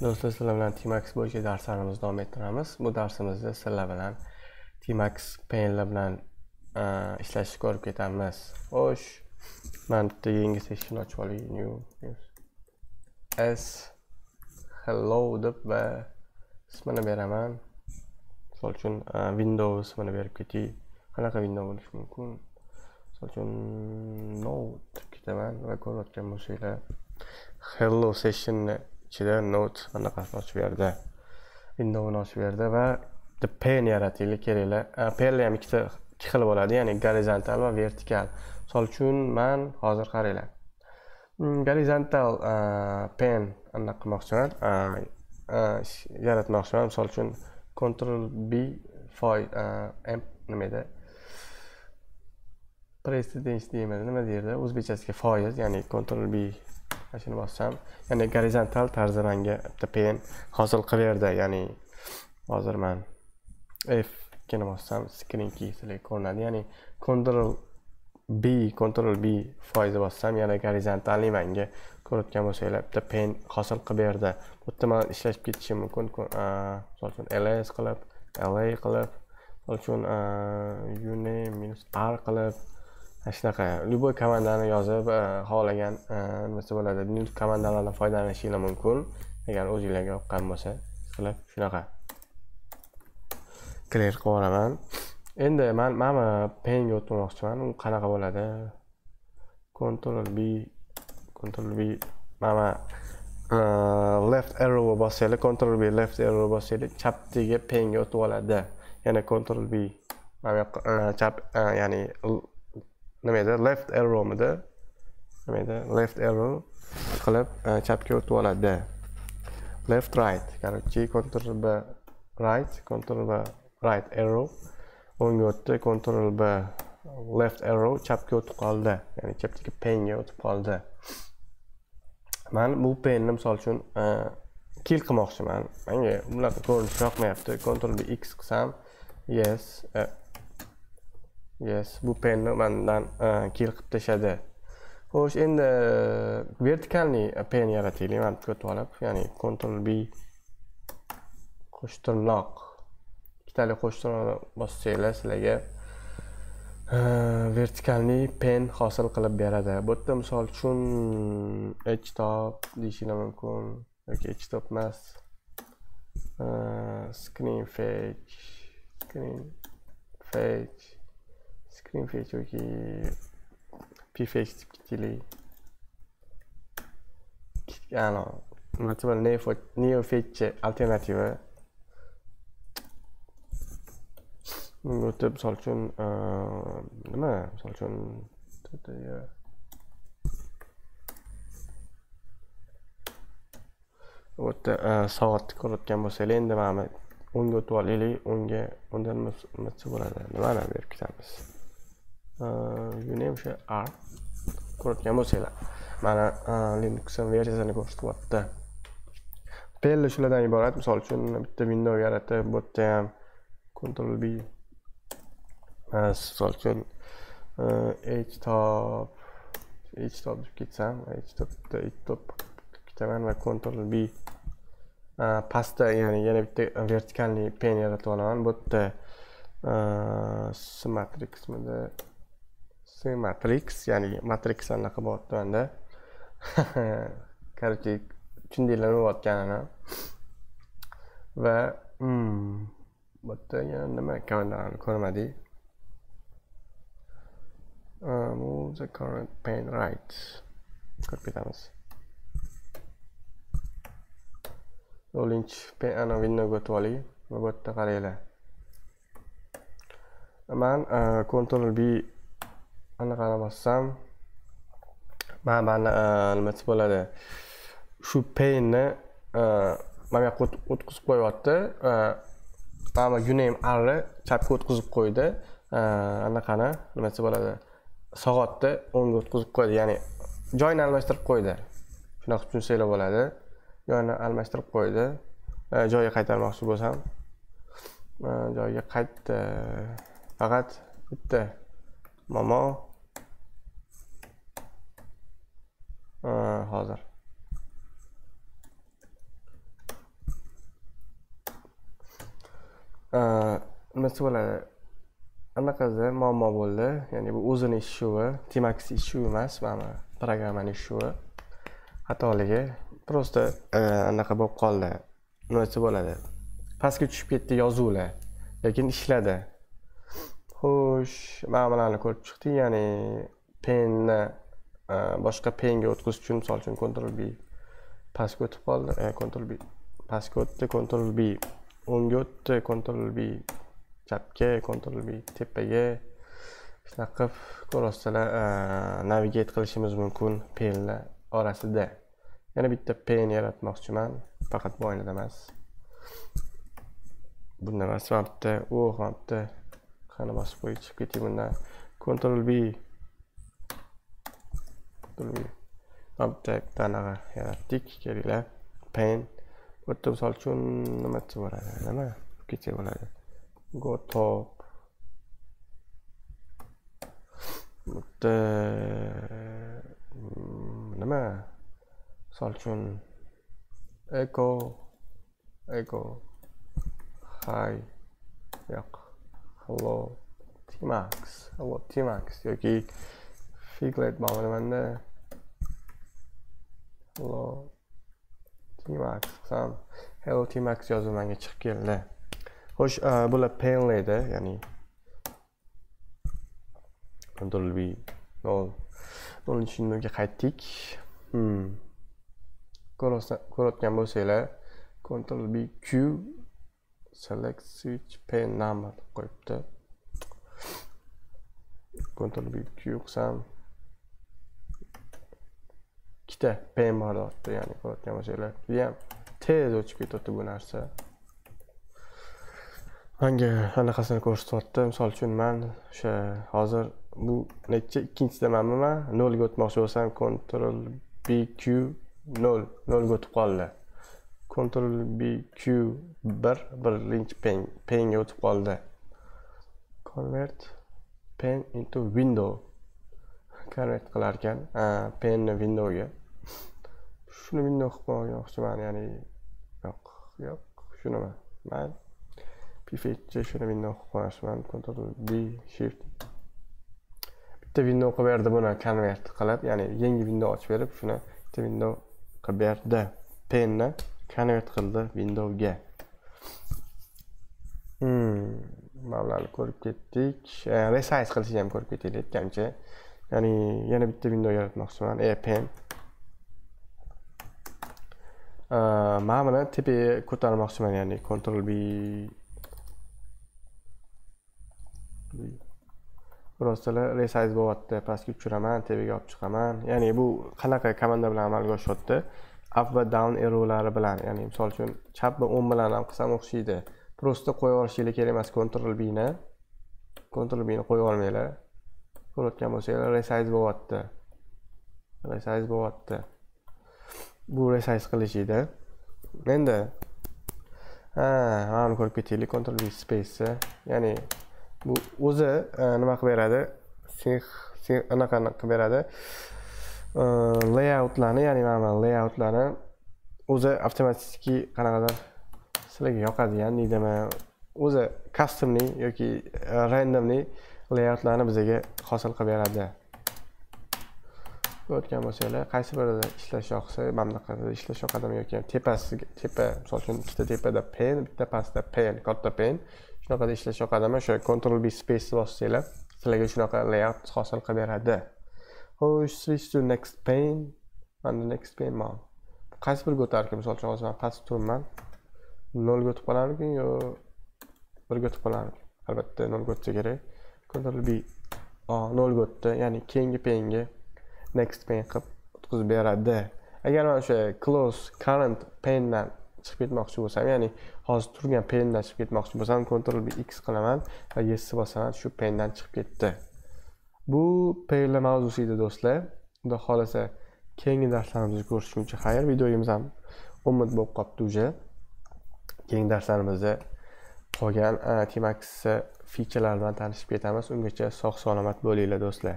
do'stlar sizlar bilan tmax bo'yicha darslarimizni davom ettiramiz. Bu darsimizda sizlar bilan tmax painlar bilan e, ishlashni ko'rib ketamiz. Xo'sh man bitta yangi session ochib olay new s hello deb va ismini beraman. Misol uchun e, windows ismini berib ketay. Qanaqa window bo'lishi mumkin? Misol uchun node deb ketaman va ko'rayotgan bo'lsanglar hello sessionni ichida note anaqasini ochib berdi. Windowni ochib berdi va the pen yarataylik keraklar penlar ham ikkita ikki xil bo'ladi ya'ni gorizontal va vertikal. Misol uchun man hozir qaranglar. Mm, gorizontal pen anaqa qilmoqchiman yaratmoqchiman. Misol uchun control b foy nima edi? Precedence deymiz nima deydi? O'zbekchasiga foiz ya'ni control b mana shuni bossam ya'ni gorizontal tarzda manga bitta pen hosil qilib berdi ya'ni hozir man f ikkini bossam screen key ko'rinadi. Ya'ni control b control b foizi bossam yana gorizontalniy manga ko'rayotgan bo'lsanglar bitta pen hosil qilib berdi bu yerda man ishlashib ketishim mumkin misol uchun ls qilib la qilib misol uchun uni minus r qilib shunaqa. Любой komandani yozib e, xohlagan e, nimasi bo'ladi. Komandalardan foydalanishinglar mumkin. Agar o'zinglarga yoqqan bo'lsa qilib shunaqa. Clear qilib yuboraman endi man mana e, penga o'tmoqchiman. U qanaqa bo'ladi? Control b control b. Mana left arrow bossanglar control b left arrow bossanglar chapdagi penga o'tib oladi. Yana control b. Mana bu yoqqa chap ya'ni nima edi? Left arrowmidi nima edi? Left arrow qilib e, chapga o'tib oladi. Left right. Короче control b right control b right arrow. O'ngga o'tdi control b left arrow chapga o'tib qoldi. Ya'ni chapdagi penga o'tib qoldi. Man bu penni misol uchun e, kill qilmoqchiman. Manga bunaqa ko'rinish yoqmayapti. Control b x qilsam yes e, yes bu penni mandan e, kill qilib tashladi. Xo'sh endi e, vertikalniy e, pen yarataylik mana bu yerga olib ya'ni control b qo'shtirnoq ikkitali qo'shtirnoq bossanglar sizlarga vertikalniy pen hosil qilib beradi. Bu yerda misol uchun htop deyishinglar mumkin yoki htop emas screen fake screen fake. Screen fetch yoki pfetch deb ketaylik ano nimasi bor neo fetch alternativa bunga o'tib misol uchun nima misol uchun вот soatni ko'rayotgan bo'lsanglar endi mana o'ngga o'tib olaylik o'ngga unda nimasi bo'ladi nimani berib ketamiz uname o'sha r ko'rayotgan bo'lsanglar mana linux versiyasini ko'rsatyapti pel shulardan iborat misol uchun bitta window yaratib bu yerda ham control b misol uchun htop htop deb ketsam htopda htop ketaman va control b pastda ya'ni yana bitta vertikalniy pen yaratib olaman bu yerda symmetrixmidi matrix ya'ni matrix anaqa bo'lyapti manda короче tushundinglarmi va bu yerda yana nima komandalarni ko'rmadik move the current pane right. Ko'rib ketamiz to'rtinchi pen ana windowga o'tib olay va bu yerda qaranglar man control b anaqani man mana e, nima desa bo'ladi? Shu penni e, mana o'tkazib qo'yyapti e, mana uname arri chapga o'tkazib qo'ydi. Anaqani nimasi bo'ladi? Soatni o'ngga o'tkazib qo'ydi ya'ni joyini almashtirib qo'ydi. Shunaqa tushunsanglar bo'ladi. Joyini almashtirib qo'ydi. Joyiga qaytarmoqchi bo'lsam. Joyiga qaytdi. Faqat bitta momo hozir. Nimasi bo'ladi anaqada muammo bo'ldi. Ya'ni bu o'zini ishuvi temax ishuvi emas mana programmani ishuvi. Xatoligi просто e, anaqa bo'lib qoldi. Nimasi bo'ladi pastga tushib ketdi yozuvlar lekin ishladi. Xo'sh mana bularni ko'rib chiqdik. Ya'ni penni boshqa penga o'tkazish uchun misol uchun control b pastga o'tib qoldi. Control b pastga o'tdi control b o'ngga o'tdi control b chapga control b tepaga. Shunaqa qilib ko'rasizlar navigate qilishimiz mumkin penlar orasida. Yana bitta pen yaratmoqchiman faqat bu oynada emas. Bunda emas mana bitta o mana bitta qani bosib qo'yib chiqib ketay bundan? Control b control b anaqa yaratdik kelinglar pen bu yerda misol uchun nima desa bo'ladi nima ketsa bo'ladi go top. Bu yerda nima misol uchun echo echo hi yo'q hello tmax hello tmax yoki figlet bormi nimanda hello. Tmax qilsam hello tmax yozuv manga chiqib keldi. Xo'sh e, bular penlaydi ya'ni control b nol nolinchi nolga qaytdik. Hmm. ko'rayotgan bo'lsanglar control b q select switch pen number deb qo'yibdi. Control b q qilsam ikkita PMR bor ya'ni ko'rayotgan bo'lsanglar judayam tez o'chib ketyapti bu narsa. Manga anaqasini ko'rsatyapti misol uchun man o'sha hozir bu necha ikkinchisidamanmi man nolga o'tmoqchi bo'lsam control b q nol nolga o'tib qoldi control b q bir birinchi pen penga o'tib qoldi convert pen into window. Convert qilar ekan penni windowga shuni window qilib qo'ymoqchiman ya'ni yo'q yo'q shuni man pifetcha shuni bundoq qilib qo'ymoqchiman control b shift. Bitta window qilib berdi buni convert qilib ya'ni yangi window ochib berib shuni bitta window qilib berdi. Penni convert qildi windowga. Hmm, Mana ko'rib ketdik. Resize qilishni ham ko'rib ketaylik aytgancha ya'ni yana bitta window yaratmoqchiman. E pen. Man buni tepaga ko'tarmoqchiman ya'ni control b biroztalar resize bo'lyapti pastga tushiraman tepaga olib chiqaman ya'ni bu qanaqa komanda bilan amalga oshyapti up va down arrowlari bilan ya'ni misol uchun chap va o'ng bilan ham qilsam o'xshaydi. Просто qo'yib yuborishinglar kerak emas control b ni control b ni qo'yib yubormanglar ko'rayotgan bo'lsanglar resize bo'lyapti resize bo'lyapti bu resize qilish edi endi ha mana buni ko'rib ketaylik control v space ya'ni bu o'zi e, nima qilib beradi anaqa qilib beradi e, layoutlarni ya'ni mana bu layoutlarni o'zi avtomatiki qanaqadir sizlarga yoqadigan deydimi o'zi customly yoki randomly layoutlarni bizga hosil qilib beradi ko'rayotgan bo'lsanglar qaysi birida ishlash yoqsa mana bunaqada ishlash yoqadimi yoki tepasiga tepa misol uchun ikkita tepada pen bitta pastda pen katta pen. Shunaqada ishlash yoqadimi o'sha control b space bossanglar sizlarga shunaqa layout hosil qilib beradi. Xo'sh switch to next pane. Mana next pain man qaysi biriga o'tarkan misol uchun hozir man past turibman nolga o'tib qolarmikin yo birga o'tib qolarmikin? Albatta nolga o'tsa kerak. Control b nolga o'tdi. Ya'ni keyingi penga next pane qilib o'tkazib beradi. Agar man o'sha close current pendan chiqib ketmoqchi bo'lsam ya'ni hozir turgan pendan chiqib ketmoqchi bo'lsam control b x qilaman va yes bosaman shu pendan chiqib ketdi. Bu penlar mavzusi edi do'stlar. Xudo xohlasa keyingi darslarimizda ko'rishguncha xayr. Videoyimiz ham o'n minut bo'lib qolibdi уже keyingi darslarimizda qolgan tmax fichalar bilan tanishib ketamiz. Ungacha sog' salomat bo'linglar do'stlar.